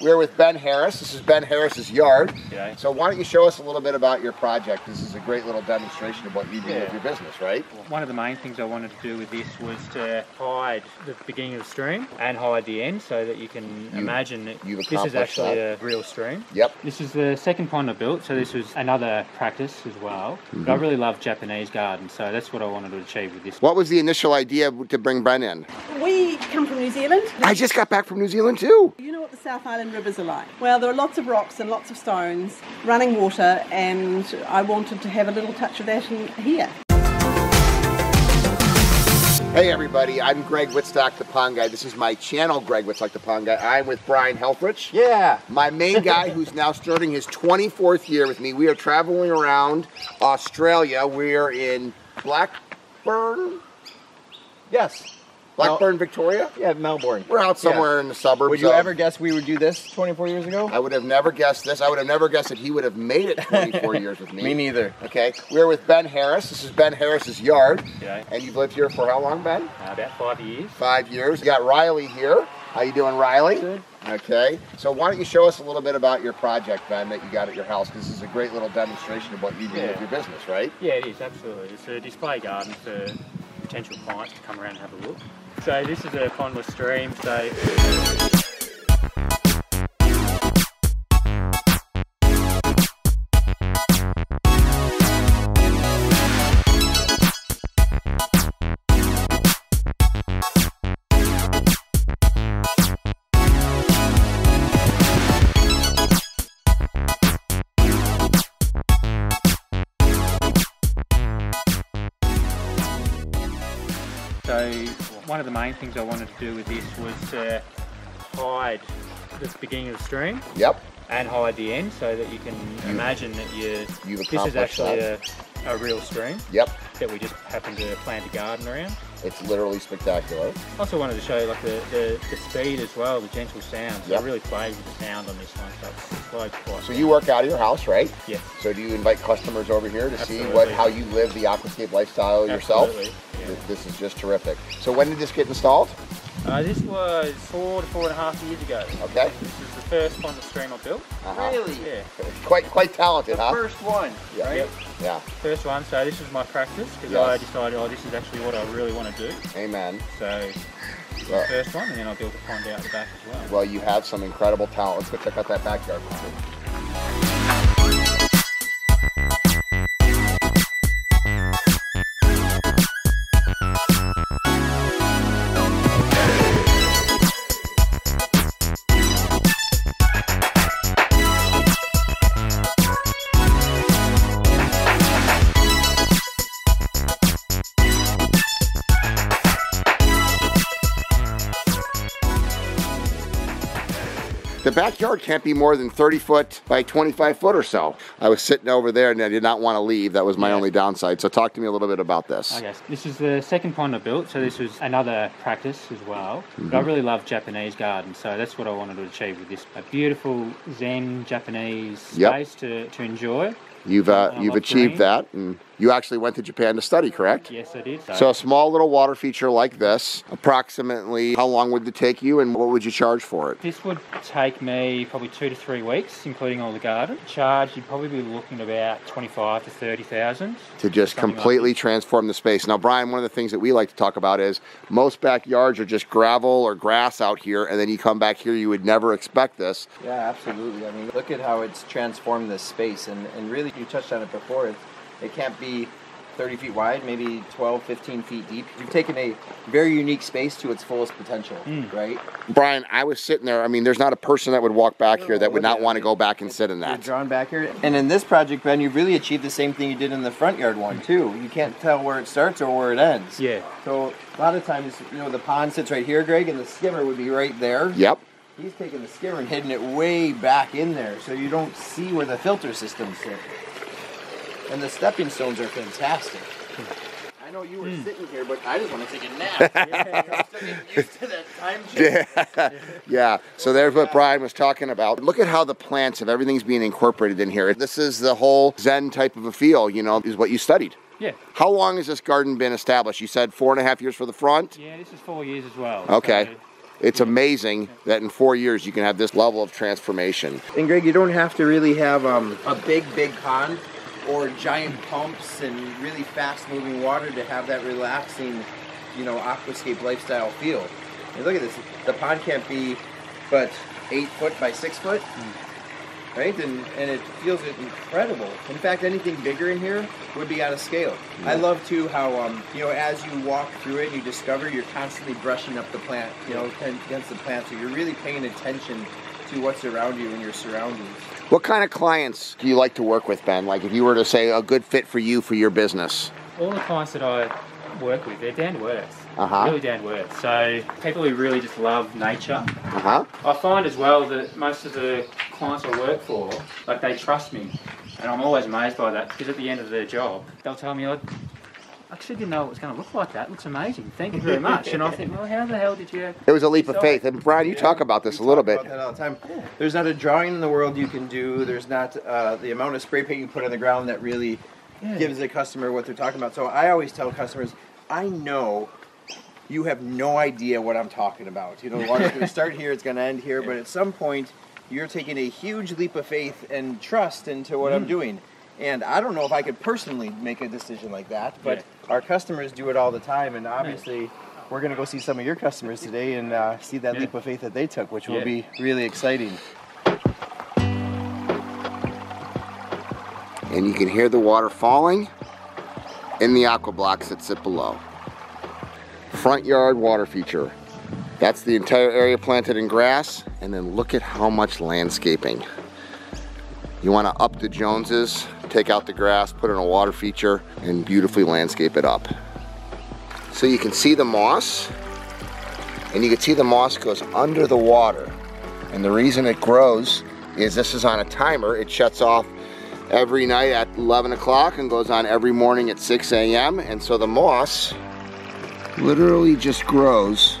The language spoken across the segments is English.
We're with Ben Harris. This is Ben Harris's yard. Okay. So why don't you show us a little bit about your project? This is a great little demonstration of what you do with your business, right? One of the main things I wanted to do with this was to hide the beginning of the stream and hide the end so that you can imagine that you've this is actually that. a real stream. Yep. This is the second pond I built, so this was another practice as well. Mm-hmm. But I really love Japanese gardens, so that's what I wanted to achieve with this. What was the initial idea to bring Ben in? We come from New Zealand. I just got back from New Zealand too. You know what the South Island rivers alike? Well, there are lots of rocks and lots of stones, running water, and I wanted to have a little touch of that in here. Hey everybody, I'm Greg Wittstock, the Pond Guy. This is my channel, Greg Wittstock, the Pond Guy. I'm with Brian Helfrich. Yeah. My main guy who's now starting his 24th year with me. We are traveling around Australia. We are in Blackburn, Yes. Blackburn, Victoria. Yeah, Melbourne. We're out somewhere in the suburbs. Would you of- ever guess we would do this 24 years ago? I would have never guessed this. I would have never guessed that he would have made it 24 years with me. Me neither. Okay, we're with Ben Harris. This is Ben Harris's yard. Okay. And you've lived here for how long, Ben? Uh, about five years. Five years. You got Riley here. How you doing, Riley? Good. Okay. So why don't you show us a little bit about your project, Ben, that you got at your house? Because this is a great little demonstration of what you do Yeah. with your business, right? Yeah, it is, absolutely. It's a display garden for potential clients to come around and have a look. So this is a pondless stream, so So one of the main things I wanted to do with this was to hide the beginning of the stream Yep. and hide the end so that you can imagine that you You've this is actually a, a real stream Yep. that we just happen to plant a garden around. It's literally spectacular. I also wanted to show you like the, the, the speed as well, the gentle sound. So Yep. I really played with the sound on this one, so quite So you work out of your house, right? Yeah. So do you invite customers over here to see what how you live the aquascape lifestyle yourself? Absolutely, yeah. Th- This is just terrific. So when did this get installed? Uh, this was four to four and a half years ago. Okay. This is the first pond stream I built. Uh-huh. Really? Yeah, Quite quite talented, The huh? first one, Yeah. right? Yep. Yeah. first one. So this is my practice because Yes. I decided, oh, this is actually what I really want to do. Amen. So Well, first one, and then I built a pond out the back as well. well, you have some incredible talent. Let's go check out that backyard. The backyard can't be more than 30 foot by 25 foot or so. I was sitting over there and I did not want to leave. That was my Yeah. only downside. So talk to me a little bit about this. Okay, this is the second pond I built, so this was another practice as well. But I really love Japanese gardens, so that's what I wanted to achieve with this. A beautiful Zen Japanese Yep. space to, to enjoy. You've uh, you've achieved green. that, and you actually went to Japan to study, correct? Yes, I did. So a small little water feature like this, approximately how long would it take you, and what would you charge for it? This would take me probably two to three weeks, including all the garden. Charge, you'd probably be looking at about twenty-five to thirty thousand. to just Something like completely transform the space. Now, Brian, one of the things that we like to talk about is most backyards are just gravel or grass out here, and then you come back here, you would never expect this. Yeah, absolutely. I mean, look at how it's transformed this space. And, and really, you touched on it before. It, it can't be 30 feet wide, maybe 12, 15 feet deep. You've taken a very unique space to its fullest potential, hmm. right? Brian, I was sitting there. I mean, there's not a person that would walk back here that would not want to go back and sit in You're that. drawn back here. And in this project, Ben, you've really achieved the same thing you did in the front yard one, too. You can't tell where it starts or where it ends. Yeah. So a lot of times, you know, the pond sits right here, Greg, and the skimmer would be right there. Yep. He's taking the skimmer and hidden it way back in there, so you don't see where the filter system sit. And the stepping stones are fantastic. I know you were sitting here, but I just want to take a nap. I'm still getting used to that time change. Yeah. So there's what Brian was talking about. Look at how the plants of everything's being incorporated in here. This is the whole Zen type of a feel, you know, is what you studied. Yeah. How long has this garden been established? You said four and a half years for the front? Yeah, this is four years as well. Okay. So it's amazing that in four years you can have this level of transformation. And Greg, you don't have to really have um, a big, big pond or giant pumps and really fast-moving water to have that relaxing, you know, aquascape lifestyle feel. And look at this. The pond can't be, but eight foot by six foot, right? And and it feels incredible. In fact, anything bigger in here would be out of scale. I love too how um, you know as you walk through it, you discover you're constantly brushing up the plant, you know, against the plant. So you're really paying attention to what's around you and your surroundings. What kind of clients do you like to work with, Ben? Like if you were to say a good fit for you for your business? All the clients that I work with, they're down to earth. Uh-huh. Really down to earth. So people who really just love nature. Uh huh. I find as well that most of the clients I work for, like they trust me. And I'm always amazed by that because at the end of their job, they'll tell me, I actually didn't know it was going to look like that. It looks amazing. Thank you very much. and I think, well, how the hell did you... It was a leap of faith. And Brian, you talk about this a little bit. That all the time. There's not a drawing in the world you can do. There's not uh, the amount of spray paint you put on the ground that really gives the customer what they're talking about. So I always tell customers, I know you have no idea what I'm talking about. You know, the water's going to start here, it's going to end here, but at some point, you're taking a huge leap of faith and trust into what I'm doing. And I don't know if I could personally make a decision like that, but our customers do it all the time, and obviously. We're going to go see some of your customers today and uh, see that Yeah. leap of faith that they took, which will be really exciting. And you can hear the water falling in the AquaBlox that sit below. Front yard water feature. That's the entire area planted in grass. And then look at how much landscaping. You want to up the Joneses, take out the grass, put in a water feature, and beautifully landscape it up. So you can see the moss, and you can see the moss goes under the water. And the reason it grows is this is on a timer. It shuts off every night at 11 o'clock and goes on every morning at 6 a.m. And so the moss literally just grows.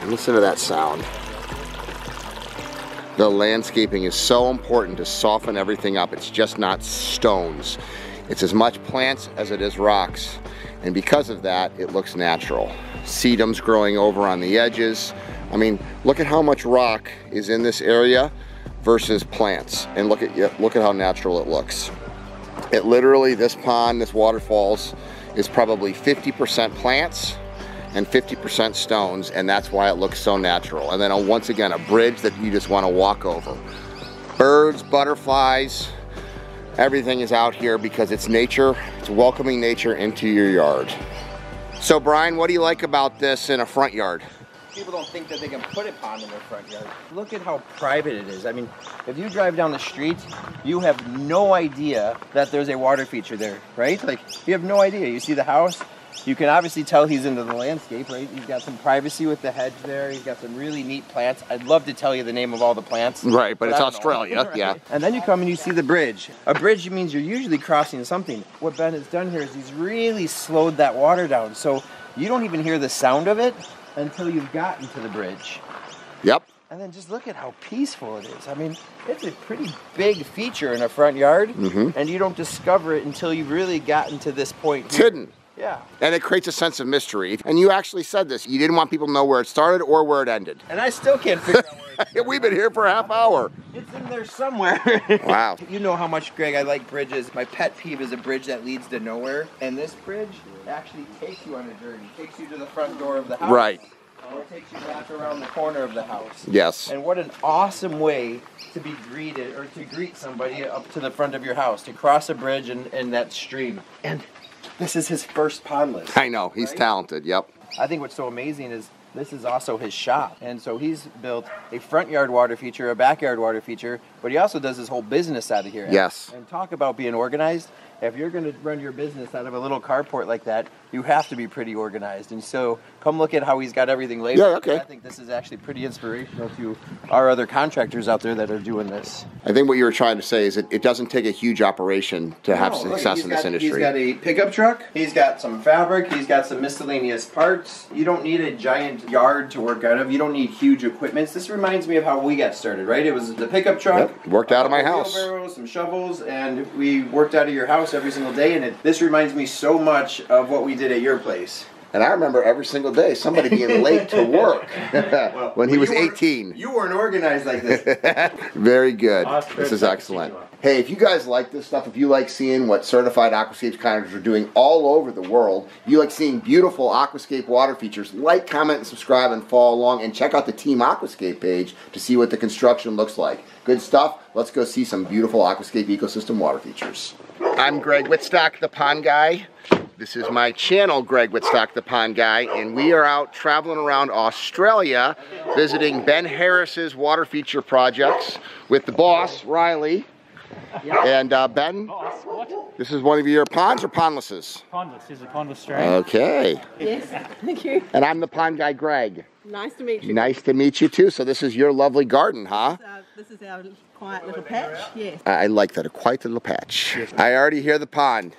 And listen to that sound. The landscaping is so important to soften everything up. It's just not stones. It's as much plants as it is rocks. And because of that, it looks natural. Sedums growing over on the edges. I mean, look at how much rock is in this area versus plants. And look at look at how natural it looks. It literally, this pond, this waterfalls, is probably 50% plants and 50% stones, and that's why it looks so natural. And then once again, a bridge that you just want to walk over. Birds, butterflies, everything is out here because it's nature. It's welcoming nature into your yard. So Brian, what do you like about this in a front yard? people don't think that they can put a pond in their front yard. Look at how private it is. I mean, if you drive down the street, you have no idea that there's a water feature there, right? Like, you have no idea. You see the house, you can obviously tell he's into the landscape, right? He's got some privacy with the hedge there. He's got some really neat plants. I'd love to tell you the name of all the plants. Right, but it's I don't. Australia, yeah. And then you come and you see the bridge. A bridge means you're usually crossing something. What Ben has done here is he's really slowed that water down. So you don't even hear the sound of it until you've gotten to the bridge. Yep. And then just look at how peaceful it is. I mean, it's a pretty big feature in a front yard, Mhm. and you don't discover it until you've really gotten to this point. It's here. hidden. Yeah. And it creates a sense of mystery. And you actually said this. You didn't want people to know where it started or where it ended. And I still can't figure out where it's We've been here for a half hour. It's in there somewhere. Wow. You know how much, Greg, I like bridges. My pet peeve is a bridge that leads to nowhere. And this bridge actually takes you on a journey. Takes you to the front door of the house. Right. Or takes you back around the corner of the house. Yes. And what an awesome way to be greeted or to greet somebody up to the front of your house, to cross a bridge and, and that stream. And this is his first pond list. I know. He's Right? talented. Yep. I think what's so amazing is this is also his shop. And so he's built a front yard water feature, a backyard water feature, but he also does his whole business out of here. Yes. And talk about being organized. If you're going to run your business out of a little carport like that, you have to be pretty organized. And so come look at how he's got everything laid. Yeah, okay. I think this is actually pretty inspirational to our other contractors out there that are doing this. I think what you were trying to say is that it doesn't take a huge operation to have No, success he's in this got- industry. He's got a pickup truck. He's got some fabric. He's got some miscellaneous parts. You don't need a giant yard to work out of. You don't need huge equipment. This reminds me of how we got started, right? It was the pickup truck. Yep, worked out of my house. wheelbarrow, some shovels, and we worked out of your house every single day. And it, this reminds me so much of what we did at your place. And I remember every single day somebody being late to work when he was you weren't- 18. You weren't organized like this. Very good. This is excellent. Hey, if you guys like this stuff, if you like seeing what certified aquascapes contractors are doing all over the world, you like seeing beautiful aquascape water features, like, comment, and subscribe and follow along and check out the Team Aquascape page to see what the construction looks like. Good stuff. Let's go see some beautiful aquascape ecosystem water features. I'm Greg Wittstock, the pond guy. This is my channel, Greg Wittstock, the Pond Guy, and we are out traveling around Australia visiting Ben Harris's water feature projects with the boss, Riley. And uh, Ben, Boss, what? this is one of your ponds or pondlesses? Pondless. This is a pondless strain. Okay. Yes, thank you. And I'm the pond guy, Greg. Nice to meet you. Nice to meet you too. So this is your lovely garden, huh? Uh, this is our quiet little patch. Yes. I I like that, a quiet little patch. I already hear the pond.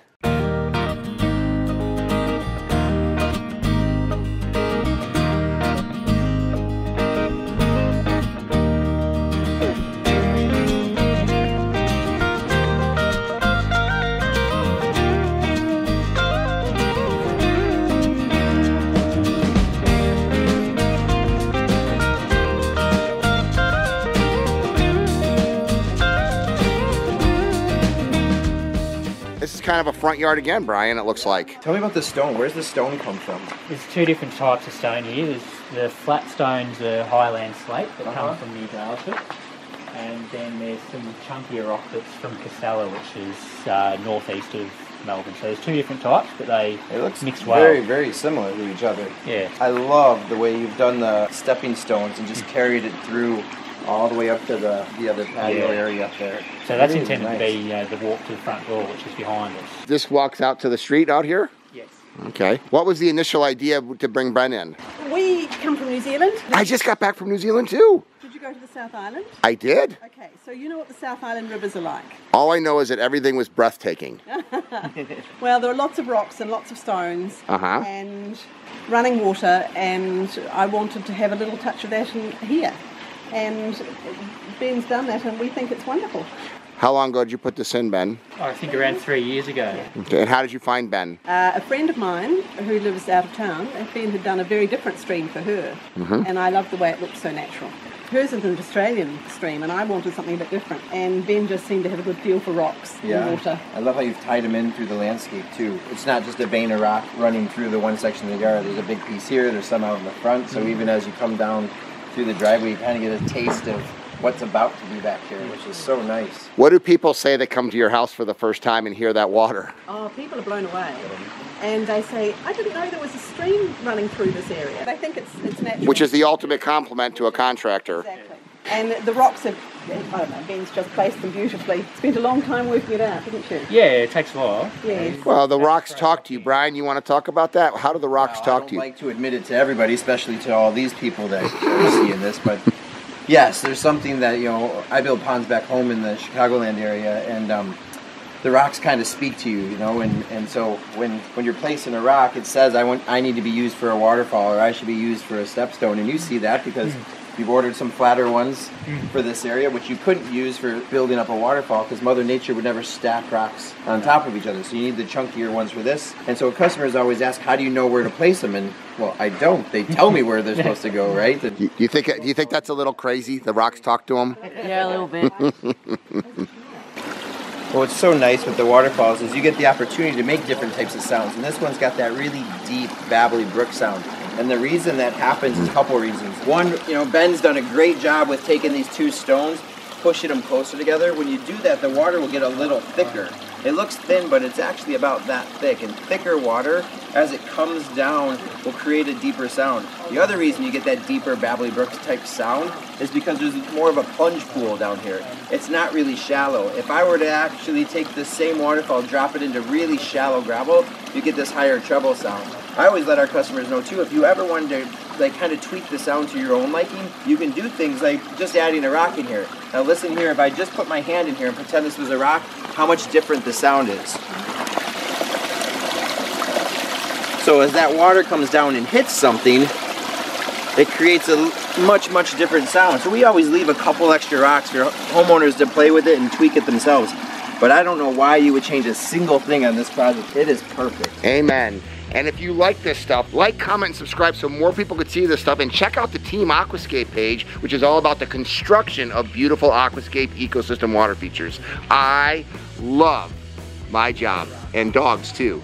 Kind of a front yard again, Brian, it looks like. Tell me about the stone. Where's the stone come from? There's two different types of stone here. There's the flat stones, the highland slate that Uh-huh. come from New Daylesford. And then there's some chunkier rock that's from Castella, which is uh, northeast of Melbourne. So there's two different types, but they It looks mix well. very, very similar to each other. Yeah. I love the way you've done the stepping stones and just carried it through all the way up to the, the other patio Yeah. area up there. So that's Really intended nice. to be uh, the walk to the front door, which is behind us. This walks out to the street out here? Yes. Okay. What was the initial idea to bring Ben in? We come from New Zealand. I just got back from New Zealand too. Did you go to the South Island? I did. Okay, so you know what the South Island rivers are like. All I know is that everything was breathtaking. Well, there are lots of rocks and lots of stones Uh-huh. and running water, and I wanted to have a little touch of that in here. And Ben's done that, and we think it's wonderful. How long ago did you put this in, Ben? I think around three years ago. Okay. And how did you find Ben? Uh, a friend of mine who lives out of town, Ben had done a very different stream for her, and I loved the way it looked so natural. Hers is an Australian stream, and I wanted something a bit different. And Ben just seemed to have a good feel for rocks and water. I love how you've tied them in through the landscape too. It's not just a vein of rock running through the one section of the yard. There's a big piece here. There's some out in the front. So even as you come down through the driveway, you kind of get a taste of what's about to be back here, which is so nice. What do people say that come to your house for the first time and hear that water? Oh, people are blown away. And they say, I didn't know there was a stream running through this area. They think it's, it's natural. Which is the ultimate compliment to a contractor. Exactly. And the rocks have, I don't know, Ben's just placed them beautifully. Spent a long time working it out, didn't you? Yeah, it takes a while. Yes. Well, the rocks talk to you, Brian. You want to talk about that? How do the rocks Now, I talk don't to you? like to admit it to everybody, especially to all these people that you see seeing this, but yes, there's something that you know. I build ponds back home in the Chicagoland area, and um, the rocks kind of speak to you, you know. And, and so when when you're placing a rock, it says I want I need to be used for a waterfall, or I should be used for a stepstone, and you see that because. You've ordered some flatter ones mm. for this area, which you couldn't use for building up a waterfall because Mother Nature would never stack rocks on top of each other. So you need the chunkier ones for this. And so customers always ask, "How do you know where to place them?" And well, I don't. They tell me where they're supposed to go, right? And Do you think? Do you think that's a little crazy? The rocks talk to them. Yeah, a little bit. Well, what's so nice with the waterfalls is you get the opportunity to make different types of sounds, and this one's got that really deep, babbly brook sound. And the reason that happens is a couple reasons. One, you know, Ben's done a great job with taking these two stones, pushing them closer together. When you do that, the water will get a little thicker. It looks thin, but it's actually about that thick. And thicker water, as it comes down, will create a deeper sound. The other reason you get that deeper Babbly Brooks type sound is because there's more of a plunge pool down here. It's not really shallow. If I were to actually take the same waterfall, drop it into really shallow gravel, you get this higher treble sound. I always let our customers know too, if you ever wanted to like kind of tweak the sound to your own liking, you can do things like just adding a rock in here. Now listen here, if I just put my hand in here and pretend this was a rock, how much different the sound is. So as that water comes down and hits something, it creates a much, much different sound. So we always leave a couple extra rocks for homeowners to play with it and tweak it themselves. But I don't know why you would change a single thing on this project. It is perfect. Amen. And if you like this stuff, like, comment, and subscribe so more people could see this stuff. And check out the Team Aquascape page, which is all about the construction of beautiful aquascape ecosystem water features. I love my job and dogs too.